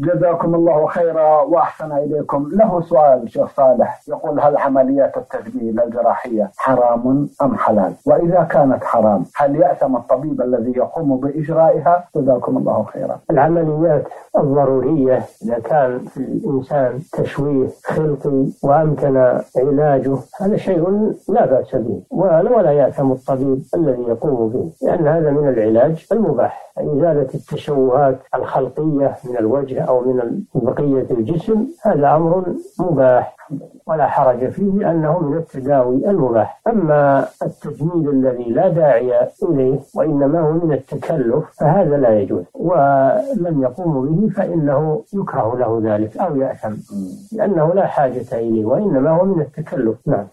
جزاكم الله خيرا وأحسن إليكم له سؤال شيخ صالح يقول هل عمليات التجميل الجراحية حرام أم حلال؟ وإذا كانت حرام هل يأثم الطبيب الذي يقوم بإجرائها؟ جزاكم الله خيرا. العمليات الضرورية إذا كان في الإنسان تشويه خلقي وأمكن علاجه هذا شيء لا بأس به ولا يأثم الطبيب الذي يقوم به لأن هذا من العلاج المباح ازاله التشوهات الخلقية من الوجه أو من بقية الجسم هذا أمر مباح ولا حرج فيه لأنه من التداوي المباح. أما التجميل الذي لا داعي إليه وإنما هو من التكلف فهذا لا يجوز. ولم يقوم به فإنه يكره له ذلك أو يأثم لأنه لا حاجة إليه وإنما هو من التكلف. نعم.